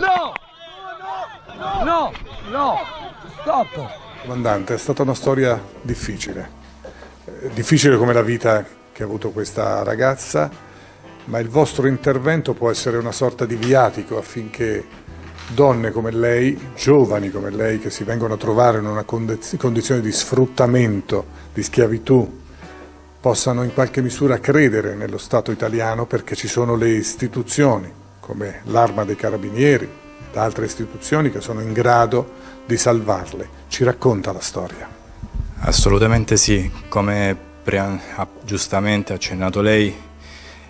No! No! No! Stop! Comandante, è stata una storia difficile. Eh, difficile come la vita che ha avuto questa ragazza, ma il vostro intervento può essere una sorta di viatico affinché donne come lei, giovani come lei, che si vengono a trovare in una condizione di sfruttamento, di schiavitù, possano in qualche misura credere nello Stato italiano perché ci sono le istituzioni, come l'Arma dei Carabinieri, da altre istituzioni che sono in grado di salvarle. Ci racconta la storia? Assolutamente sì, come ha giustamente accennato lei,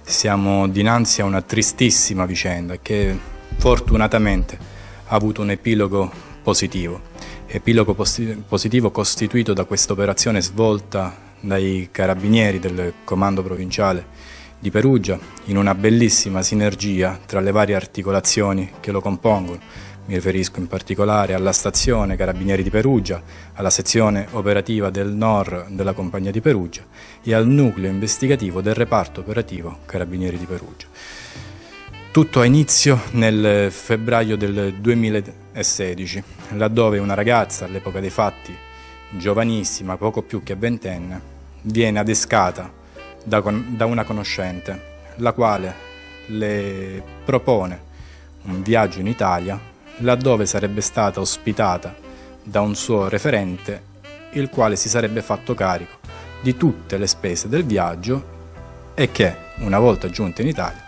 siamo dinanzi a una tristissima vicenda che fortunatamente ha avuto un epilogo positivo. Epilogo positivo costituito da questa operazione svolta dai carabinieri del comando provinciale di Perugia in una bellissima sinergia tra le varie articolazioni che lo compongono. Mi riferisco in particolare alla stazione Carabinieri di Perugia, alla sezione operativa del NOR della Compagnia di Perugia e al nucleo investigativo del reparto operativo Carabinieri di Perugia. Tutto ha inizio nel febbraio del 2016, laddove una ragazza all'epoca dei fatti, giovanissima, poco più che ventenne, viene adescata da, da una conoscente, la quale le propone un viaggio in Italia, laddove sarebbe stata ospitata da un suo referente, il quale si sarebbe fatto carico di tutte le spese del viaggio e che, una volta giunta in Italia,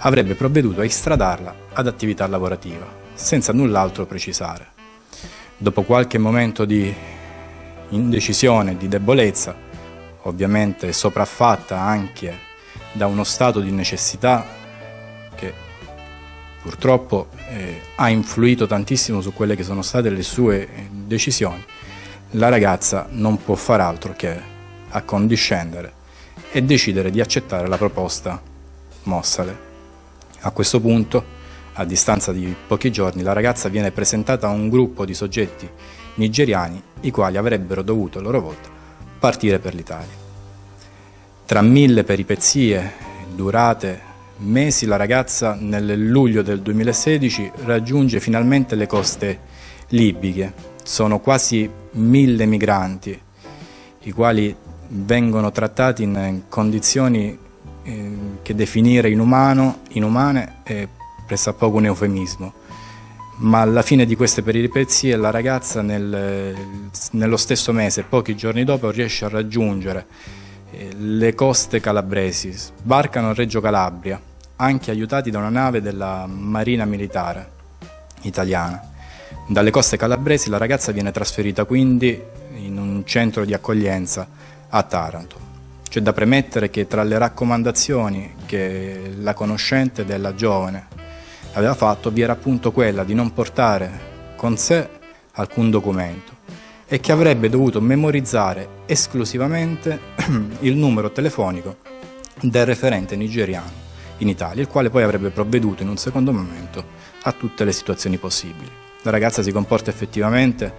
avrebbe provveduto a istradarla ad attività lavorativa, senza null'altro precisare. Dopo qualche momento di indecisione, di debolezza, ovviamente sopraffatta anche da uno stato di necessità che purtroppo eh, ha influito tantissimo su quelle che sono state le sue eh, decisioni, la ragazza non può far altro che accondiscendere e decidere di accettare la proposta mossale. A questo punto, a distanza di pochi giorni, la ragazza viene presentata a un gruppo di soggetti nigeriani i quali avrebbero dovuto a loro volta partire per l'Italia. Tra mille peripezie durate mesi, la ragazza nel luglio del 2016 raggiunge finalmente le coste libiche. Sono quasi mille migranti, i quali vengono trattati in condizioni eh, che definire inumano, inumane è pressappoco un eufemismo. Ma alla fine di queste peripezie la ragazza nel, nello stesso mese, pochi giorni dopo, riesce a raggiungere le coste calabresi, sbarcano a Reggio Calabria, anche aiutati da una nave della Marina Militare italiana. Dalle coste calabresi la ragazza viene trasferita quindi in un centro di accoglienza a Taranto. C'è da premettere che tra le raccomandazioni che la conoscente della giovane aveva fatto vi era appunto quella di non portare con sé alcun documento e che avrebbe dovuto memorizzare esclusivamente il numero telefonico del referente nigeriano in Italia, il quale poi avrebbe provveduto in un secondo momento a tutte le situazioni possibili. La ragazza si comporta effettivamente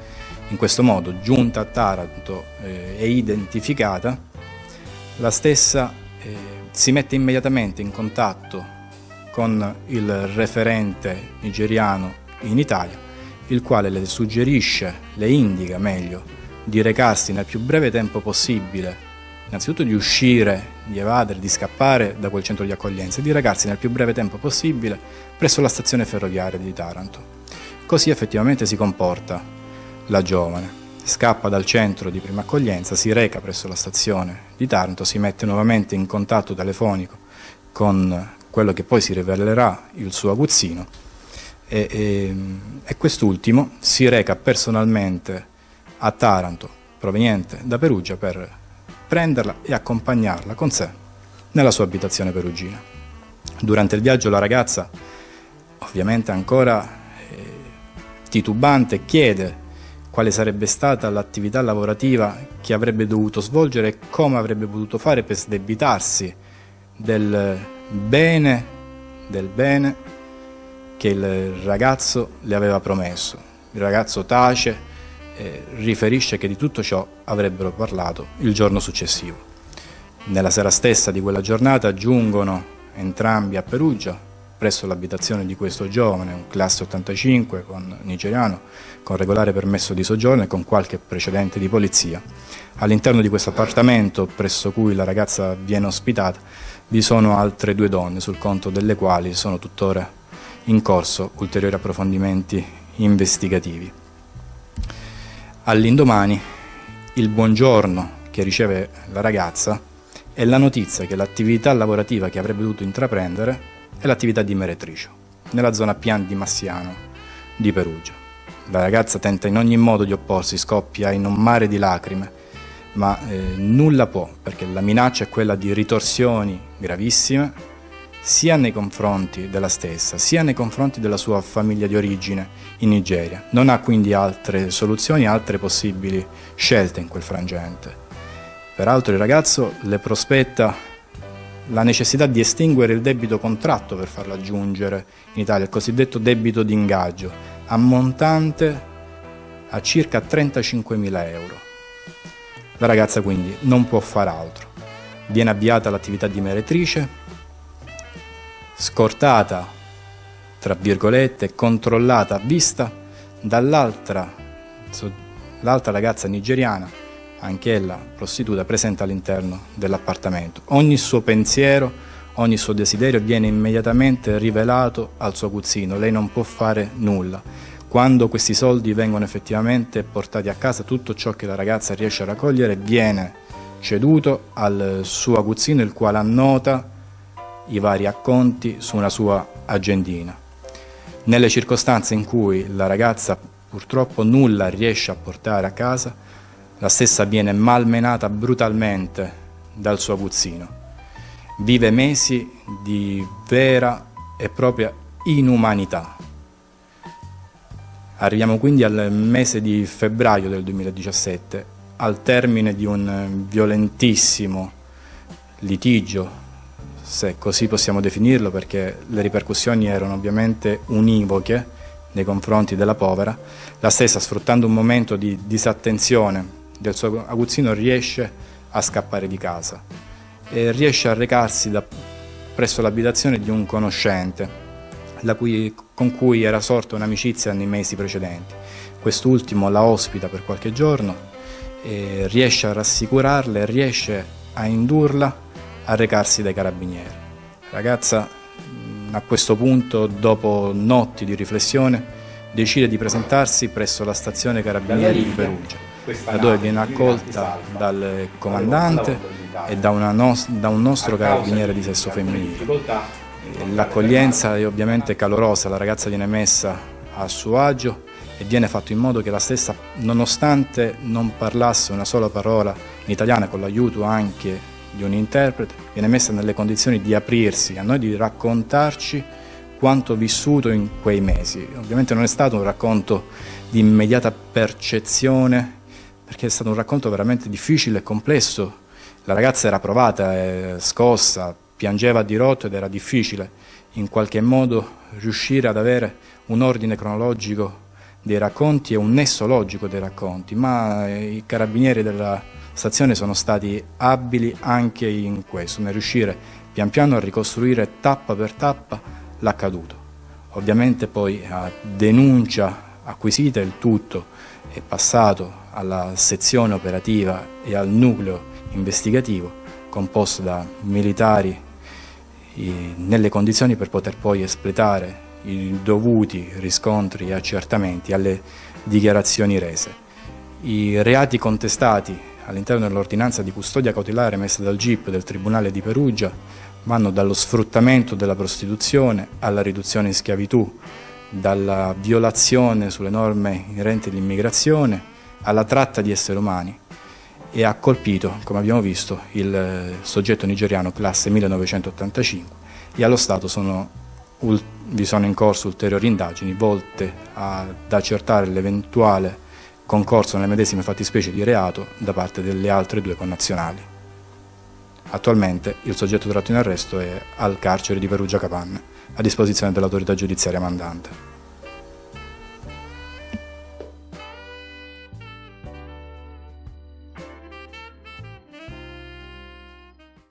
in questo modo, giunta a Taranto eh, e identificata, la stessa eh, si mette immediatamente in contatto con il referente nigeriano in Italia, il quale le suggerisce, le indica meglio, di recarsi nel più breve tempo possibile, innanzitutto di uscire, di evadere, di scappare da quel centro di accoglienza e di recarsi nel più breve tempo possibile presso la stazione ferroviaria di Taranto. Così effettivamente si comporta la giovane scappa dal centro di prima accoglienza, si reca presso la stazione di Taranto, si mette nuovamente in contatto telefonico con quello che poi si rivelerà il suo aguzzino e, e, e quest'ultimo si reca personalmente a Taranto, proveniente da Perugia, per prenderla e accompagnarla con sé nella sua abitazione perugina. Durante il viaggio la ragazza, ovviamente ancora eh, titubante, chiede quale sarebbe stata l'attività lavorativa che avrebbe dovuto svolgere e come avrebbe potuto fare per sdebitarsi del bene, del bene che il ragazzo le aveva promesso. Il ragazzo tace e riferisce che di tutto ciò avrebbero parlato il giorno successivo. Nella sera stessa di quella giornata giungono entrambi a Perugia, presso l'abitazione di questo giovane, un classe 85 con nigeriano, con regolare permesso di soggiorno e con qualche precedente di polizia. All'interno di questo appartamento presso cui la ragazza viene ospitata vi sono altre due donne sul conto delle quali sono tuttora in corso ulteriori approfondimenti investigativi. All'indomani il buongiorno che riceve la ragazza è la notizia che l'attività lavorativa che avrebbe dovuto intraprendere è l'attività di meretrice, nella zona Pian di Massiano di Perugia. La ragazza tenta in ogni modo di opporsi, scoppia in un mare di lacrime, ma eh, nulla può, perché la minaccia è quella di ritorsioni gravissime, sia nei confronti della stessa, sia nei confronti della sua famiglia di origine in Nigeria. Non ha quindi altre soluzioni, altre possibili scelte in quel frangente. Peraltro il ragazzo le prospetta la necessità di estinguere il debito contratto per farlo aggiungere in Italia, il cosiddetto debito d'ingaggio, ammontante a circa 35.000 euro. La ragazza quindi non può far altro. Viene avviata l'attività di meretrice, scortata, tra virgolette, controllata, vista dall'altra ragazza nigeriana anch'ella prostituta, presente all'interno dell'appartamento. Ogni suo pensiero, ogni suo desiderio viene immediatamente rivelato al suo aguzzino, lei non può fare nulla. Quando questi soldi vengono effettivamente portati a casa, tutto ciò che la ragazza riesce a raccogliere viene ceduto al suo aguzzino, il quale annota i vari acconti su una sua agendina. Nelle circostanze in cui la ragazza purtroppo nulla riesce a portare a casa, la stessa viene malmenata brutalmente dal suo aguzzino. Vive mesi di vera e propria inumanità. Arriviamo quindi al mese di febbraio del 2017, al termine di un violentissimo litigio, se così possiamo definirlo, perché le ripercussioni erano ovviamente univoche nei confronti della povera, la stessa sfruttando un momento di disattenzione del suo aguzzino riesce a scappare di casa e riesce a recarsi da, presso l'abitazione di un conoscente cui, con cui era sorta un'amicizia nei mesi precedenti. Quest'ultimo la ospita per qualche giorno riesce a rassicurarla e riesce a indurla a recarsi dai carabinieri. La ragazza a questo punto, dopo notti di riflessione, decide di presentarsi presso la stazione carabinieri di Perugia da dove viene accolta dal comandante e da, nos da un nostro carabiniere di sesso femminile. L'accoglienza è ovviamente calorosa, la ragazza viene messa a suo agio e viene fatto in modo che la stessa, nonostante non parlasse una sola parola in italiano, con l'aiuto anche di un interprete, viene messa nelle condizioni di aprirsi a noi, di raccontarci quanto vissuto in quei mesi. Ovviamente non è stato un racconto di immediata percezione perché è stato un racconto veramente difficile e complesso. La ragazza era provata, scossa, piangeva di rotto ed era difficile in qualche modo riuscire ad avere un ordine cronologico dei racconti e un nesso logico dei racconti, ma eh, i carabinieri della stazione sono stati abili anche in questo, nel riuscire pian piano a ricostruire tappa per tappa l'accaduto. Ovviamente poi a denuncia acquisita il tutto è passato alla sezione operativa e al nucleo investigativo composto da militari nelle condizioni per poter poi espletare i dovuti riscontri e accertamenti alle dichiarazioni rese. I reati contestati all'interno dell'ordinanza di custodia cautelare messa dal GIP del Tribunale di Perugia vanno dallo sfruttamento della prostituzione alla riduzione in schiavitù, dalla violazione sulle norme inerenti all'immigrazione alla tratta di esseri umani e ha colpito, come abbiamo visto, il eh, soggetto nigeriano classe 1985 e allo Stato sono, vi sono in corso ulteriori indagini volte ad accertare l'eventuale concorso nelle medesime fattispecie di reato da parte delle altre due connazionali. Attualmente il soggetto tratto in arresto è al carcere di Perugia Capanne, a disposizione dell'autorità giudiziaria mandante.